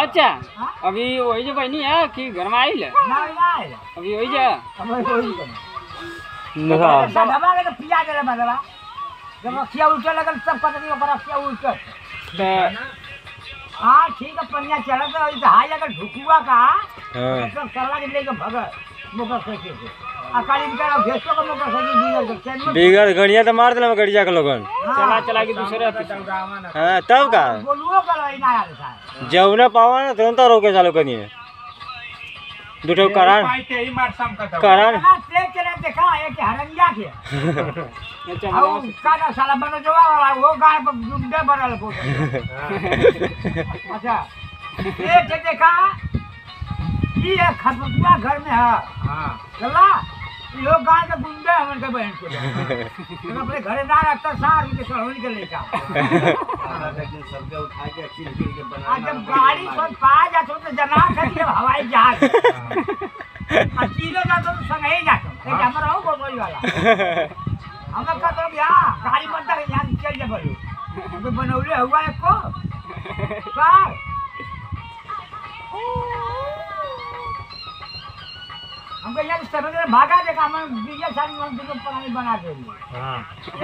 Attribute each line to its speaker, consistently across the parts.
Speaker 1: अच्छा
Speaker 2: हाँ?
Speaker 1: अभी वही जो बहनी है कि घर में आई
Speaker 2: है?
Speaker 1: अभी वही जा।
Speaker 3: हाँ
Speaker 2: तो पिया दे बदला। जब अखिया उल्टे लगल सब पता नहीं ओकर अखिया उल्टे।
Speaker 1: तो
Speaker 2: हाँ ठीक है पनिया तो हाई अगर ढुकुआ का
Speaker 3: हाँ।
Speaker 2: के लेके भगत से का का बिगड़
Speaker 3: बिगड़ गड़िया तो मार दिला गड़िया के लोगन।
Speaker 1: चला चला के दूसरे ऑफ़िस
Speaker 3: हाँ तब का?
Speaker 2: बोलुओ का लई ना यार साहब।
Speaker 3: जौने पावा ना तुरंत रोके चालू करिए। दुठो करान करान
Speaker 2: ना ट्रेन चले देखा एक हरंगिया के। और का ना साला बनो जो वाला वो गाय पर जुंडे बनल को अच्छा ये देखा ये है खतुआ घर में है। हाँ। चला यो गाय के गुंडे हमन के बहन को तो अपने घरे ना रखता सार के सड़ोनी के लेका आज जब गाड़ी सब पा जातो तो जना अब हवाई जहाज़ चीलो जातो तो संग ही जातो एक हमर हो बोल वाला। हम का तो यहाँ गाड़ी बनता है यहाँ चल जा बोलो। हम बनौले हुआ है को। सार हमको यहाँ से समझ भागा देखा हम बीजे सारी हम तुमको पानी बना दे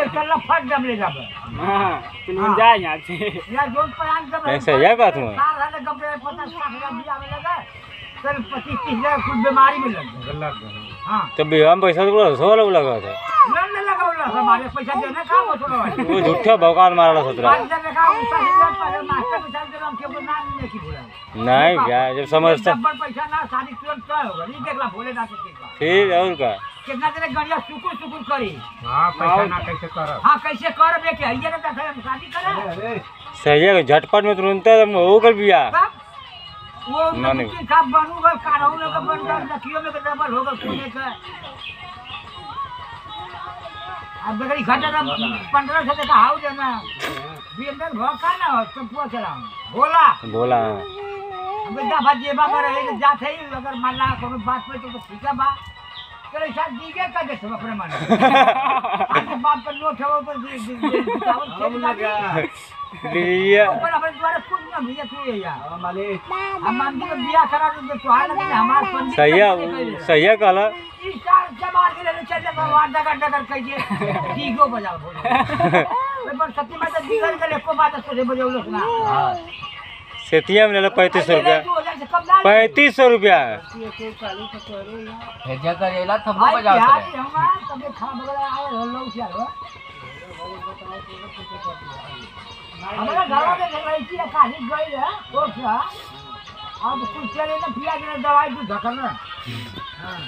Speaker 2: एक कल्ला फट जम ले जाबे
Speaker 1: हाँ तुम जा यहाँ से।
Speaker 2: यार जोन पलान जब
Speaker 3: ऐसा है बात में?
Speaker 2: सार रहने कपड़े पचास साठ हज़ार दिया में लगा फिर पच्चीस तीस हज़ार कुछ बीमारी में लग गए। हाँ।
Speaker 3: तो बिहार में पैसा तो सौ लोग लगा था
Speaker 2: लड़ ले लगा उल्ला हमारे पैसा देने का वो थोड़ा
Speaker 3: वो झूठा भगवान मारा सोच रहा
Speaker 2: पाँच हज़ार का उसका हज़ार पर मास्टर पैसा दे हम क्यों नाम नहीं की बोला।
Speaker 3: नहीं क्या जब समझता
Speaker 2: पैसा ना शादी तुरंत क्या होगा नहीं देखला भोले ना के
Speaker 3: फिर और का?
Speaker 2: कितना देर गड़िया सुकुर सुकुर करी?
Speaker 1: हाँ पैसा ना कैसे कर?
Speaker 2: हाँ कैसे कर? बे के हइये ना देखा शादी करे?
Speaker 3: सही है झटपट में तुरंत हो कर बिया।
Speaker 2: वो
Speaker 3: ना, नहीं।
Speaker 2: नमकीन का बनू गल काढ़ऊ में का बन गल नकियो में का डबल हो गल सोने का अब बगड़ी घटा ना पंद्रह सौ का हाउ देना बिंदर भौ का ना हो तो पूछ रहा हूँ बोला।
Speaker 3: बोला।
Speaker 2: भाई जेबा में रहे तो जात है अगर मान ला कोनो बात पे तो ठीक है बा। चलो शायद दीगे का दे तुम अपने मन। आज बाप का नोट हो तो दी दी दी हम लगा
Speaker 3: बिया
Speaker 2: ऊपर अपने द्वारा कुछ ना भैया तू ये यार। हम हम तो बियाह करा दे तो हाल लगे हमार पंडित
Speaker 3: सही है सही है कहला
Speaker 2: इस साल जमार के ले चल जा भगवान डगर डगर कहिए दीगो बजाओ बोलो। पर सत्य में तो दीगर के ले बात सोचे बजाओ ना।
Speaker 3: सेतिया में ले लो पैंतीस सौ रुपया। पैंतीस सौ रुपया
Speaker 2: है। अब कुछ चले ना पिया के दवाई तू हाँ